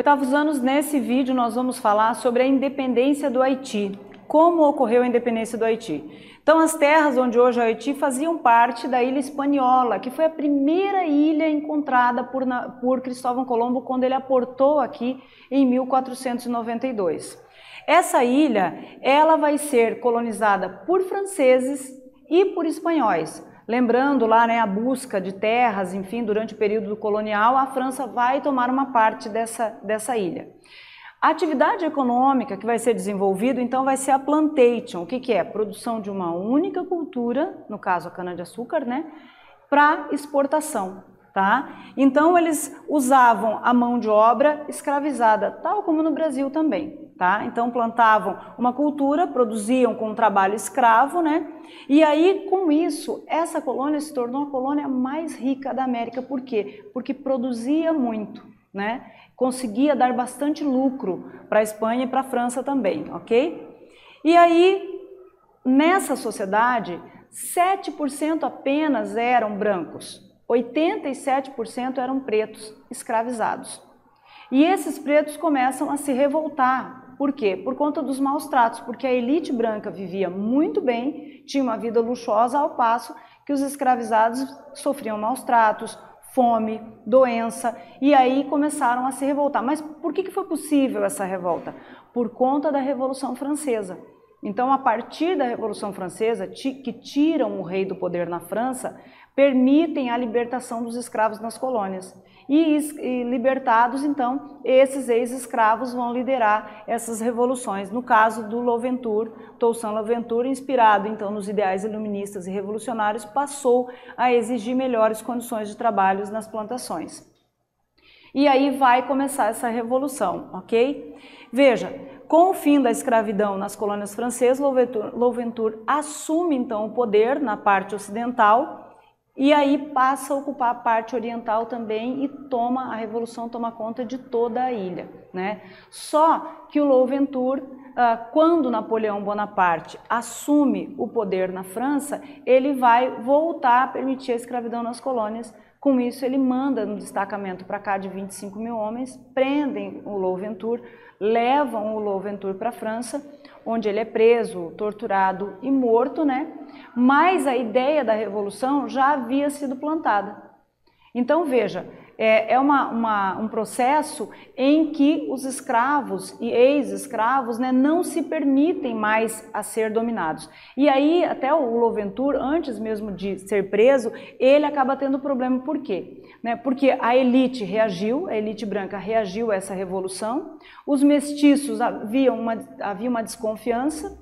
Oitavos anos, nesse vídeo nós vamos falar sobre a independência do Haiti. Como ocorreu a independência do Haiti? Então, as terras onde hoje é o Haiti faziam parte da ilha espanhola, que foi a primeira ilha encontrada por, por Cristóvão Colombo quando ele aportou aqui em 1492. Essa ilha, ela vai ser colonizada por franceses e por espanhóis. Lembrando lá né, a busca de terras, enfim, durante o período colonial, a França vai tomar uma parte dessa, dessa ilha. A atividade econômica que vai ser desenvolvida, então, vai ser a plantation. O que, que é? Produção de uma única cultura, no caso a cana-de-açúcar, né? Para exportação, tá? Então, eles usavam a mão de obra escravizada, tal como no Brasil também. Tá? Então plantavam uma cultura, produziam com trabalho escravo, né? E aí com isso essa colônia se tornou a colônia mais rica da América. Por quê? Porque produzia muito, né? Conseguia dar bastante lucro para a Espanha e para a França também, ok? E aí nessa sociedade 7% apenas eram brancos, 87% eram pretos escravizados. E esses pretos começam a se revoltar por quê? Por conta dos maus tratos, porque a elite branca vivia muito bem, tinha uma vida luxuosa, ao passo que os escravizados sofriam maus tratos, fome, doença, e aí começaram a se revoltar. Mas por que, que foi possível essa revolta? Por conta da Revolução Francesa. Então, a partir da Revolução Francesa, que tiram o rei do poder na França, permitem a libertação dos escravos nas colônias e, e libertados, então, esses ex-escravos vão liderar essas revoluções. No caso do Louventure, Toussaint Louventure, inspirado então nos ideais iluministas e revolucionários, passou a exigir melhores condições de trabalho nas plantações. E aí vai começar essa revolução, ok? Veja, com o fim da escravidão nas colônias francesas, Louventure, Louventure assume então o poder na parte ocidental e aí passa a ocupar a parte oriental também e toma a revolução toma conta de toda a ilha, né? Só que o Louventure, ah, quando Napoleão Bonaparte assume o poder na França, ele vai voltar a permitir a escravidão nas colônias. Com isso, ele manda um destacamento para cá de 25 mil homens, prendem o Louventure, levam o Louventure para a França onde ele é preso, torturado e morto, né? Mas a ideia da revolução já havia sido plantada. Então veja, é, é uma, uma, um processo em que os escravos e ex-escravos né, não se permitem mais a ser dominados. E aí até o Louventure, antes mesmo de ser preso, ele acaba tendo problema. Por quê? Né, porque a elite reagiu, a elite branca reagiu a essa revolução, os mestiços havia uma, havia uma desconfiança,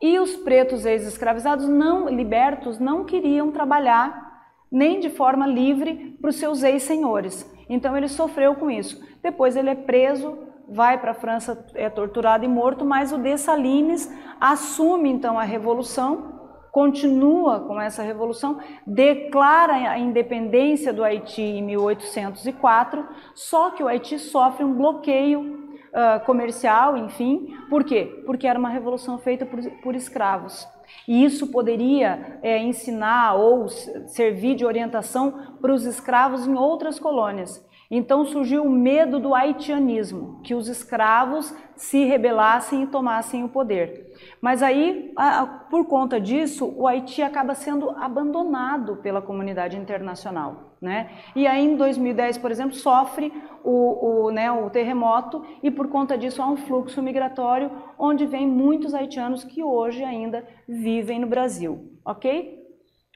e os pretos ex-escravizados não libertos não queriam trabalhar nem de forma livre para os seus ex-senhores. Então ele sofreu com isso. Depois ele é preso, vai para a França, é torturado e morto, mas o Dessalines assume então a revolução, continua com essa revolução, declara a independência do Haiti em 1804, só que o Haiti sofre um bloqueio uh, comercial, enfim. Por quê? Porque era uma revolução feita por, por escravos. E isso poderia é, ensinar ou servir de orientação para os escravos em outras colônias. Então surgiu o medo do haitianismo, que os escravos se rebelassem e tomassem o poder. Mas aí, por conta disso, o Haiti acaba sendo abandonado pela comunidade internacional. Né? E aí, em 2010, por exemplo, sofre o, o, né, o terremoto e, por conta disso, há um fluxo migratório onde vem muitos haitianos que hoje ainda vivem no Brasil. Ok?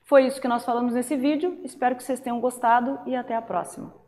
Foi isso que nós falamos nesse vídeo. Espero que vocês tenham gostado e até a próxima.